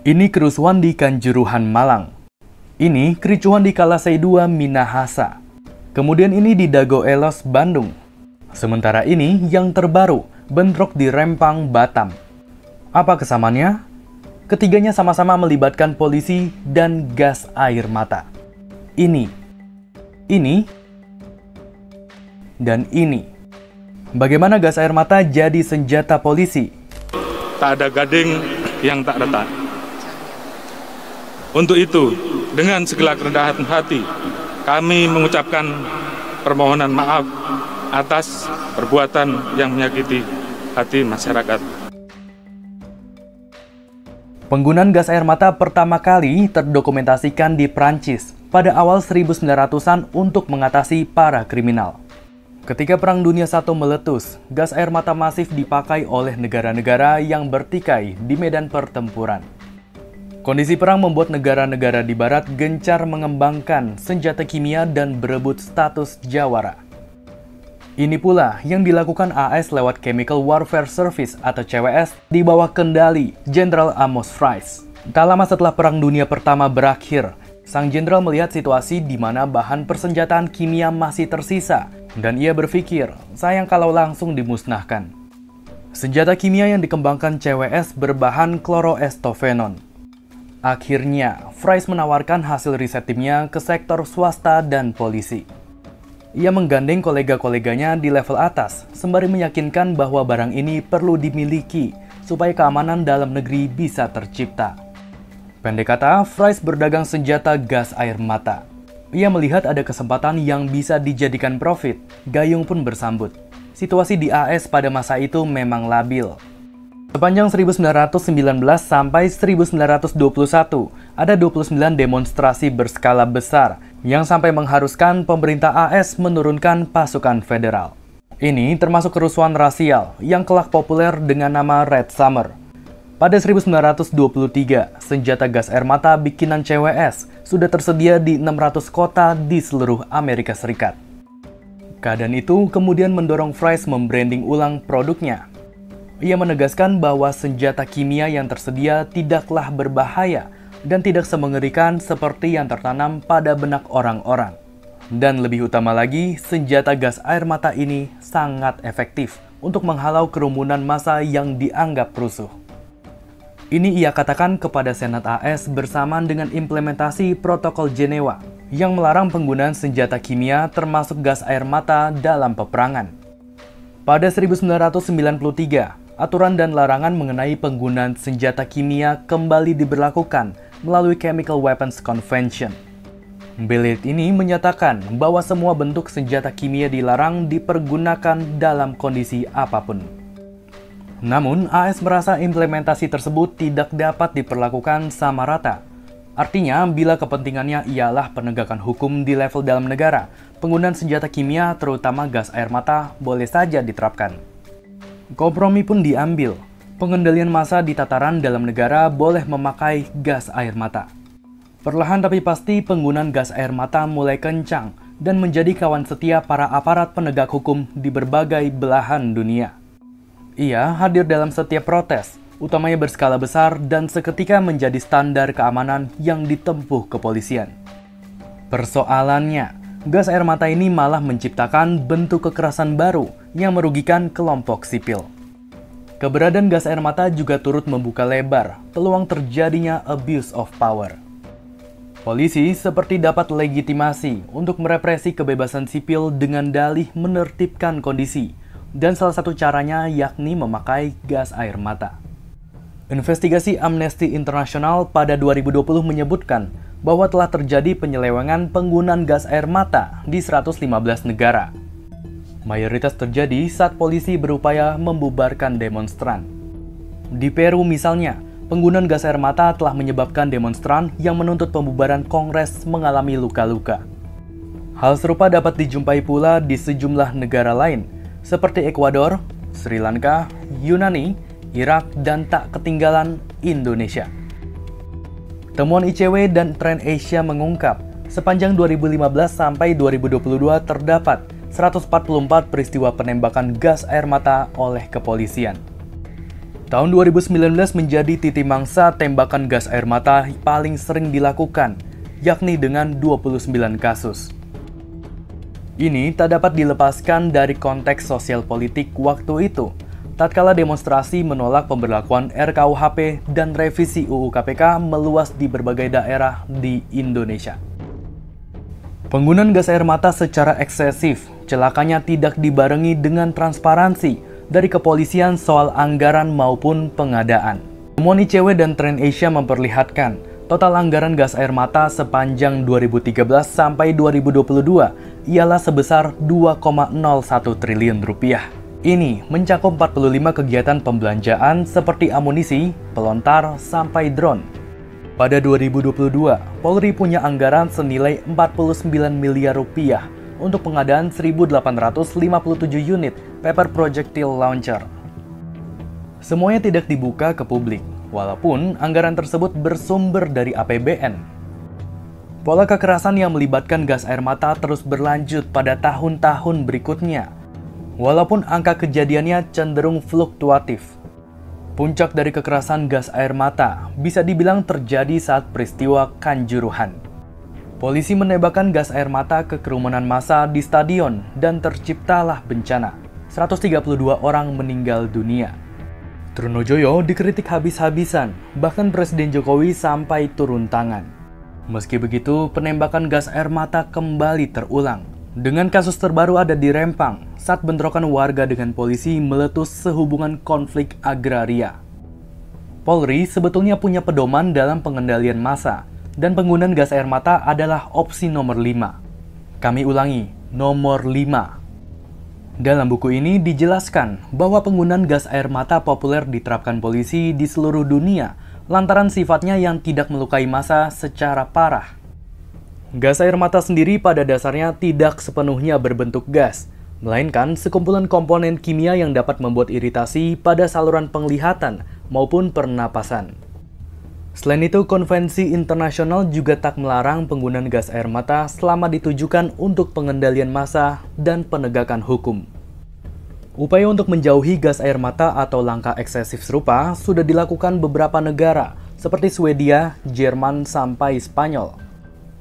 Ini kerusuhan di Kanjuruhan, Malang. Ini kericuhan di Kalasei 2 Minahasa. Kemudian ini di Dago Elos, Bandung. Sementara ini yang terbaru, bentrok di Rempang, Batam. Apa kesamaannya? Ketiganya sama-sama melibatkan polisi dan gas air mata. Ini, ini, dan ini. Bagaimana gas air mata jadi senjata polisi? Tak ada gading yang tak retak. Untuk itu, dengan segala kerendahan hati, kami mengucapkan permohonan maaf atas perbuatan yang menyakiti hati masyarakat. Penggunaan gas air mata pertama kali terdokumentasikan di Prancis pada awal 1900-an untuk mengatasi para kriminal. Ketika Perang Dunia I meletus, gas air mata masif dipakai oleh negara-negara yang bertikai di medan pertempuran. Kondisi perang membuat negara-negara di barat gencar mengembangkan senjata kimia dan berebut status jawara. Ini pula yang dilakukan AS lewat Chemical Warfare Service atau CWS di bawah kendali Jenderal Amos Fries. Tak lama setelah Perang Dunia Pertama berakhir, sang jenderal melihat situasi di mana bahan persenjataan kimia masih tersisa dan ia berpikir, sayang kalau langsung dimusnahkan. Senjata kimia yang dikembangkan CWS berbahan kloroestofenon Akhirnya, Fries menawarkan hasil riset timnya ke sektor swasta dan polisi. Ia menggandeng kolega-koleganya di level atas, sembari meyakinkan bahwa barang ini perlu dimiliki supaya keamanan dalam negeri bisa tercipta. Pendek kata, Fries berdagang senjata gas air mata. Ia melihat ada kesempatan yang bisa dijadikan profit. Gayung pun bersambut. Situasi di AS pada masa itu memang labil, Sepanjang 1919 sampai 1921, ada 29 demonstrasi berskala besar yang sampai mengharuskan pemerintah AS menurunkan pasukan federal. Ini termasuk kerusuhan rasial yang kelak populer dengan nama Red Summer. Pada 1923, senjata gas air mata bikinan CWS sudah tersedia di 600 kota di seluruh Amerika Serikat. Keadaan itu kemudian mendorong Fries membranding ulang produknya ia menegaskan bahwa senjata kimia yang tersedia tidaklah berbahaya dan tidak semengerikan seperti yang tertanam pada benak orang-orang. Dan lebih utama lagi, senjata gas air mata ini sangat efektif untuk menghalau kerumunan massa yang dianggap rusuh. Ini ia katakan kepada Senat AS bersamaan dengan implementasi protokol Jenewa yang melarang penggunaan senjata kimia termasuk gas air mata dalam peperangan. Pada 1993, aturan dan larangan mengenai penggunaan senjata kimia kembali diberlakukan melalui Chemical Weapons Convention. Belit ini menyatakan bahwa semua bentuk senjata kimia dilarang dipergunakan dalam kondisi apa pun. Namun, AS merasa implementasi tersebut tidak dapat diperlakukan sama rata. Artinya, bila kepentingannya ialah penegakan hukum di level dalam negara, penggunaan senjata kimia terutama gas air mata boleh saja diterapkan. Kompromi pun diambil. Pengendalian massa di tataran dalam negara boleh memakai gas air mata. Perlahan tapi pasti penggunaan gas air mata mulai kencang dan menjadi kawan setia para aparat penegak hukum di berbagai belahan dunia. Ia hadir dalam setiap protes, utamanya berskala besar dan seketika menjadi standar keamanan yang ditempuh kepolisian. Persoalannya, gas air mata ini malah menciptakan bentuk kekerasan baru yang merugikan kelompok sipil. Keberadaan gas air mata juga turut membuka lebar peluang terjadinya abuse of power. Polisi seperti dapat legitimasi untuk merepresi kebebasan sipil dengan dalih menertibkan kondisi, dan salah satu caranya yakni memakai gas air mata. Investigasi Amnesty International pada 2020 menyebutkan bahwa telah terjadi penyelewengan penggunaan gas air mata di 115 negara. Mayoritas terjadi saat polisi berupaya membubarkan demonstran. Di Peru misalnya, penggunaan gas air mata telah menyebabkan demonstran yang menuntut pembubaran Kongres mengalami luka-luka. Hal serupa dapat dijumpai pula di sejumlah negara lain, seperti Ekuador, Sri Lanka, Yunani, Irak, dan tak ketinggalan Indonesia. Temuan ICW dan Trend Asia mengungkap, sepanjang 2015 sampai 2022 terdapat 144 peristiwa penembakan gas air mata oleh kepolisian. Tahun 2019 menjadi titik mangsa tembakan gas air mata paling sering dilakukan, yakni dengan 29 kasus. Ini tak dapat dilepaskan dari konteks sosial politik waktu itu, tatkala demonstrasi menolak pemberlakuan RKUHP dan revisi UU KPK meluas di berbagai daerah di Indonesia. Penggunaan gas air mata secara eksesif, celakanya tidak dibarengi dengan transparansi, dari kepolisian soal anggaran maupun pengadaan. Temuan ICW dan Trend Asia memperlihatkan total anggaran gas air mata sepanjang 2013 sampai 2022 ialah sebesar 2,01 triliun rupiah. Ini mencakup 45 kegiatan pembelanjaan seperti amunisi, pelontar, sampai drone. Pada 2022, Polri punya anggaran senilai 49 miliar rupiah untuk pengadaan 1.857 unit paper projectile launcher. Semuanya tidak dibuka ke publik, walaupun anggaran tersebut bersumber dari APBN. Pola kekerasan yang melibatkan gas air mata terus berlanjut pada tahun-tahun berikutnya, walaupun angka kejadiannya cenderung fluktuatif. Puncak dari kekerasan gas air mata bisa dibilang terjadi saat peristiwa Kanjuruhan. Polisi menembakkan gas air mata ke kerumunan massa di stadion dan terciptalah bencana. 132 orang meninggal dunia. Trunojoyo dikritik habis-habisan, bahkan Presiden Jokowi sampai turun tangan. Meski begitu, penembakan gas air mata kembali terulang. Dengan kasus terbaru ada di Rempang, saat bentrokan warga dengan polisi meletus sehubungan konflik agraria. Polri sebetulnya punya pedoman dalam pengendalian massa, dan penggunaan gas air mata adalah opsi nomor 5. Kami ulangi, nomor 5. Dalam buku ini dijelaskan bahwa penggunaan gas air mata populer diterapkan polisi di seluruh dunia lantaran sifatnya yang tidak melukai massa secara parah. Gas air mata sendiri pada dasarnya tidak sepenuhnya berbentuk gas, melainkan sekumpulan komponen kimia yang dapat membuat iritasi pada saluran penglihatan maupun pernapasan. Selain itu, konvensi internasional juga tak melarang penggunaan gas air mata selama ditujukan untuk pengendalian massa dan penegakan hukum. Upaya untuk menjauhi gas air mata atau langkah eksesif serupa sudah dilakukan beberapa negara, seperti Swedia, Jerman, sampai Spanyol.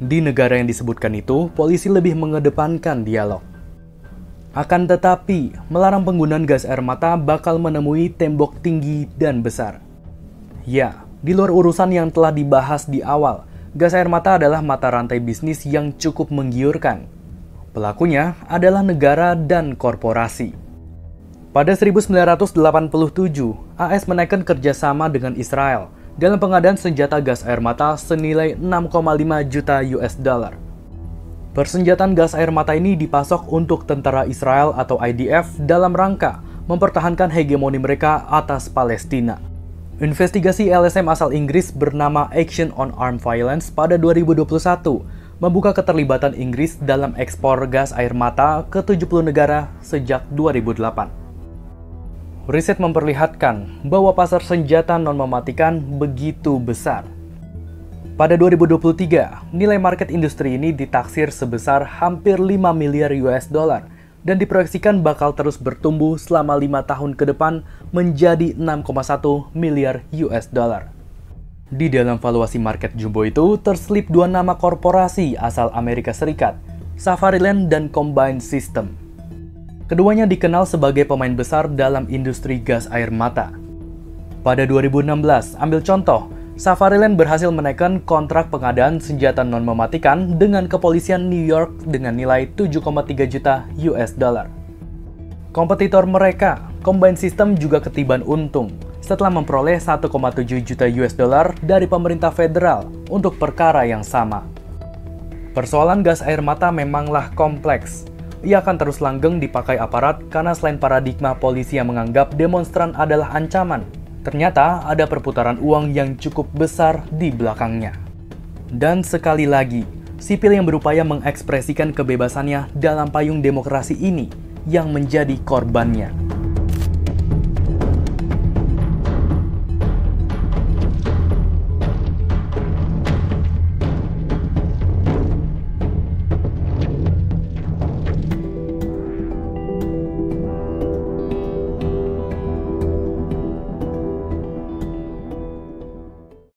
Di negara yang disebutkan itu, polisi lebih mengedepankan dialog. Akan tetapi, melarang penggunaan gas air mata bakal menemui tembok tinggi dan besar. Ya, di luar urusan yang telah dibahas di awal, gas air mata adalah mata rantai bisnis yang cukup menggiurkan. Pelakunya adalah negara dan korporasi. Pada 1987, AS menaikkan kerjasama dengan Israel dalam pengadaan senjata gas air mata senilai 6,5 juta US dollar. Persenjataan gas air mata ini dipasok untuk tentara Israel atau IDF dalam rangka mempertahankan hegemoni mereka atas Palestina. Investigasi LSM asal Inggris bernama Action on Armed Violence pada 2021 membuka keterlibatan Inggris dalam ekspor gas air mata ke 70 negara sejak 2008. Riset memperlihatkan bahwa pasar senjata non mematikan begitu besar. Pada 2023, nilai market industri ini ditaksir sebesar hampir 5 miliar US dollar dan diproyeksikan bakal terus bertumbuh selama lima tahun ke depan menjadi 6,1 miliar US dollar. Di dalam valuasi market jumbo itu terselip dua nama korporasi asal Amerika Serikat, Safariland dan Combine System. Keduanya dikenal sebagai pemain besar dalam industri gas air mata. Pada 2016, ambil contoh, Safariland berhasil menaikkan kontrak pengadaan senjata non mematikan dengan kepolisian New York dengan nilai 7,3 juta US dollar. Kompetitor mereka, Combine System juga ketiban untung setelah memperoleh 1,7 juta US dollar dari pemerintah federal untuk perkara yang sama. Persoalan gas air mata memanglah kompleks. Ia akan terus langgeng dipakai aparat karena selain paradigma polisi yang menganggap demonstran adalah ancaman, Ternyata ada perputaran uang yang cukup besar di belakangnya. Dan sekali lagi, sipil yang berupaya mengekspresikan kebebasannya dalam payung demokrasi ini yang menjadi korbannya.